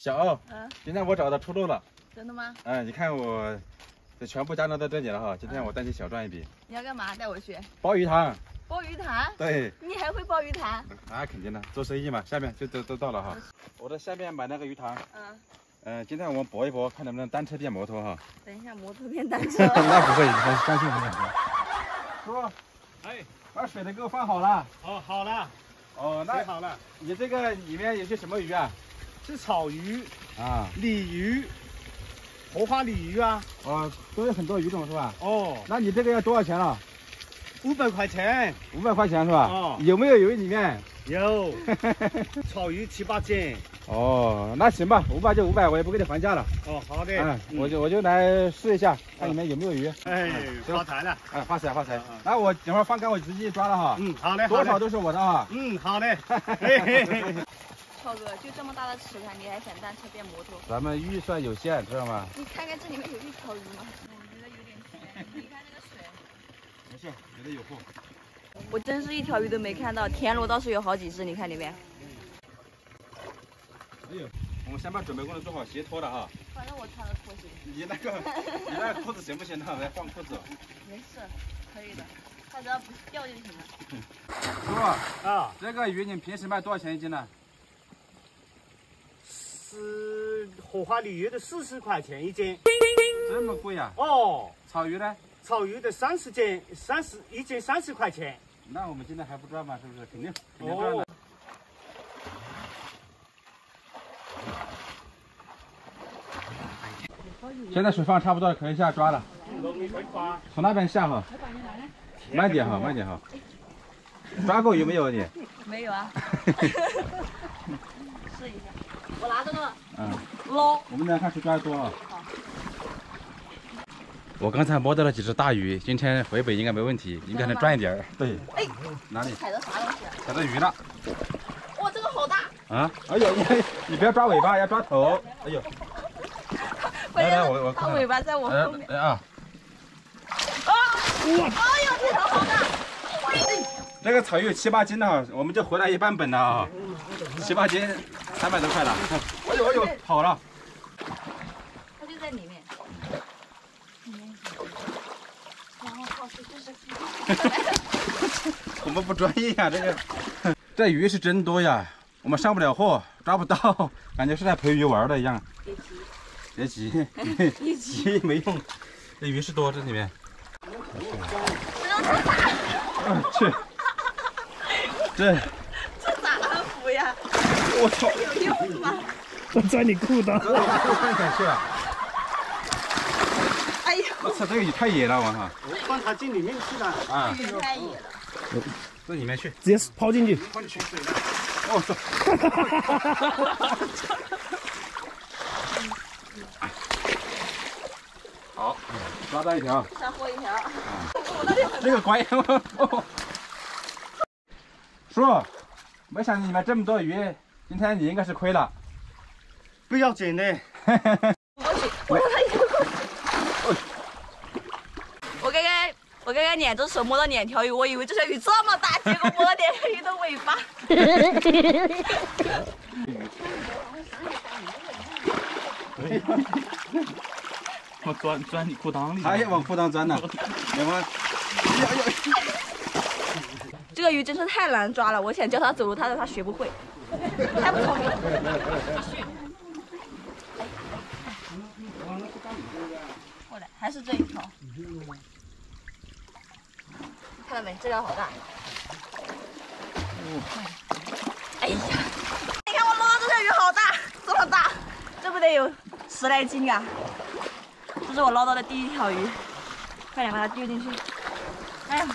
小欧，嗯，今天我找到出路了。真的吗？嗯，你看我这全部家当在这里了哈。今天我带你小赚一笔。你要干嘛？带我去包鱼塘。包鱼塘？对。你还会包鱼塘？那肯定的，做生意嘛。下面就都都到了哈。我在下面买那个鱼塘。嗯。嗯，今天我们搏一搏，看能不能单车变摩托哈。等一下，摩托变单车。那不会，相信我。叔，哎，把水都给我放好了。哦，好了。哦，那好了。你这个里面有些什么鱼啊？是草鱼啊，鲤鱼，荷花鲤鱼啊。哦，都有很多鱼种是吧？哦，那你这个要多少钱了？五百块钱。五百块钱是吧？哦。有没有鱼里面？有。草鱼七八斤。哦，那行吧，五百就五百，我也不给你还价了。哦，好的。嗯，我就我就来试一下，看里面有没有鱼。哎，发财了。哎，发财发财。那我等会儿放竿，我直接抓了哈。嗯，好嘞。多少都是我的啊。嗯，好嘞。超哥，就这么大的池塘，你还想单车变摩托？咱们预算有限，知道吗？你看看这里面有一条鱼吗？我觉得有点甜。你看这个水。没事，觉得有货。我真是一条鱼都没看到，田螺倒是有好几只，你看里面。哎呦，我们先把准备工作做好，鞋脱了哈。反正我穿了拖鞋。你那个，你那个裤子行不行呢？来换裤子。没事，可以的，它只要不掉就行了。师傅啊，这个鱼你平时卖多少钱一斤呢？是荷花鲤鱼的四十块钱一斤。这么贵啊？哦。草鱼呢？草鱼的三十斤，三十一斤三十块钱。那我们今天还不赚吗？是不是？肯定肯定赚的。现在水放差不多了，可以下抓了。从那边下哈，慢点哈，慢点哈。抓够鱼没有你？没有啊。试一下，我拿这个。嗯。捞。我们来看谁抓的多啊。我刚才摸到了几只大鱼，今天回北应该没问题，应该能赚一点儿。对。哎。哪里？踩到啥东西啊？踩到鱼了。哇，这个好大。啊！哎呦，你你不要抓尾巴，要抓头。哎呦。来来，我我看。尾巴在我后面。哎啊！啊！哇！哎呦，这条好大！那个草鱼有七八斤呢，我们就回来一半本了啊！七八斤，三百多块了。哎呦哎呦，跑了！它就在里面。然后靠，这是。我们不专业呀，这个。这鱼是真多呀，我们上不了货，抓不到，感觉是在陪鱼玩的一样。别急，别急，急没用。这鱼是多，这里面。嗯，去。这这咋安抚呀？我操！有用吗？我钻你裤裆。快点去！哎呦！我操，这个鱼太野了，我操！我放它进里面去了。啊！太野了。这里面去，直接抛进去。抛进去。我操！好，抓到一条。再获一条。这个乖。叔，没想到你们这么多鱼，今天你应该是亏了。不要紧的。我我刚刚我刚刚两只手摸到两条鱼，我以为这条鱼这么大，结果摸到两条鱼的尾巴。我钻钻你裤裆里，他也往裤裆钻呢。这个鱼真是太难抓了，我想教它走路，它它学不会，太不聪明了。过来，还是这一条。看到没？这条好大。哎呀，你看我捞这条鱼好大，这么大，这不得有十来斤啊！这是我捞到的第一条鱼，快点把它丢进去。哎呀，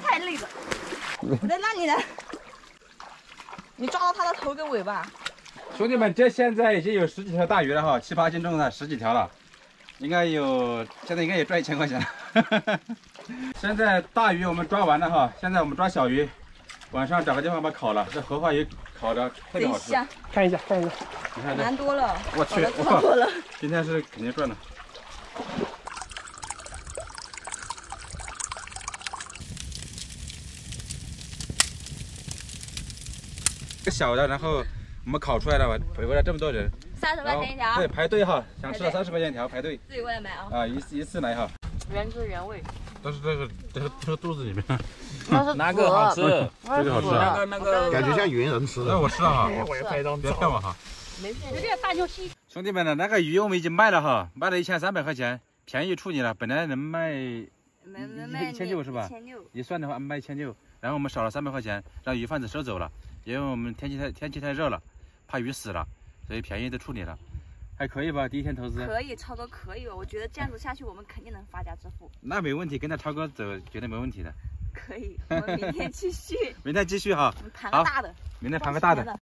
太累了。我在那里呢，你抓到它的头跟尾巴。兄弟们，这现在已经有十几条大鱼了哈，七八斤重的十几条了，应该有，现在应该也赚一千块钱了。现在大鱼我们抓完了哈，现在我们抓小鱼，晚上找个地方把它烤了，这荷花鱼烤的特别好吃。看一下，看一下，你看难多了。我去，哇，多了。今天是肯定赚了。这小的，然后我们烤出来了吧，围过来这么多人，三十块钱一条，对，排队哈，想吃了三十块钱一条，排队自己过来买啊。啊，一次一次来哈。原汁原味。但是这个这个这个肚子里面，那是哪个好吃？这个好吃啊。那个感觉像猿人吃的。那我吃了哈，我也拍张别骗我哈。有点大。兄弟们呢，那个鱼我们已经卖了哈，卖了一千三百块钱，便宜处理了，本来能卖没没卖一千六是吧一千六。一算的话卖一千六，然后我们少了三百块钱，让鱼贩子收走了，因为我们天气太天气太热了，怕鱼死了，所以便宜的处理了，还可以吧？第一天投资，可以，超哥可以，我觉得这样子下去，我们肯定能发家致富。那没问题，跟着超哥走绝对没问题的。可以，我们明天继续，明天继续哈，我们盘好个大的，明天盘个大的。